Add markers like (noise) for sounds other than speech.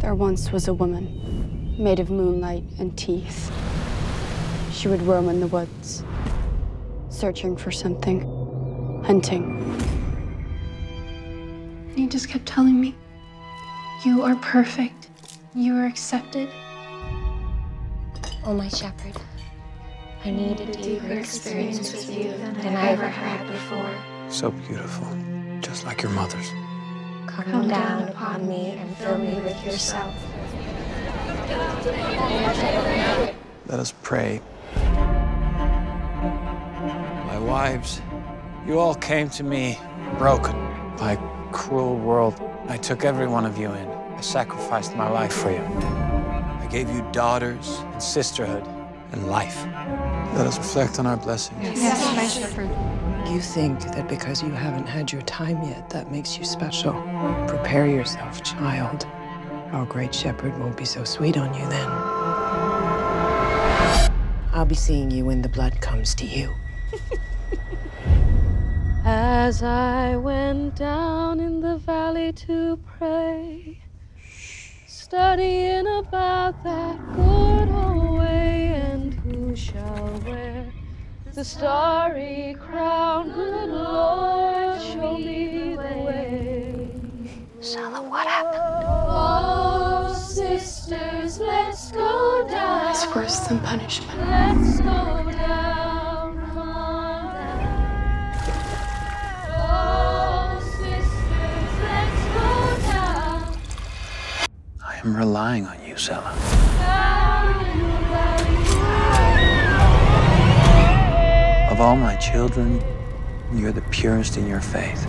There once was a woman, made of moonlight and teeth. She would roam in the woods, searching for something, hunting. And he just kept telling me, You are perfect. You are accepted. Oh, my shepherd, I need a deeper experience with you than I ever had before. So beautiful, just like your mother's. Come, down upon me and fill me with yourself. Let us pray. My wives, you all came to me broken by a cruel world. I took every one of you in. I sacrificed my life for you. I gave you daughters and sisterhood and life. Let us reflect on our blessings. Yes, yes my shepherd. You think that because you haven't had your time yet, that makes you special. Prepare yourself, child. Our great shepherd won't be so sweet on you then. I'll be seeing you when the blood comes to you. (laughs) As I went down in the valley to pray, studying about that the starry crown. Good Lord, show me the way. Shala, what happened? Oh, sisters, let's go down. It's worse than punishment. Let's go down. Oh, sisters, let's go down. I am relying on you, Selah. Of all my children, you're the purest in your faith.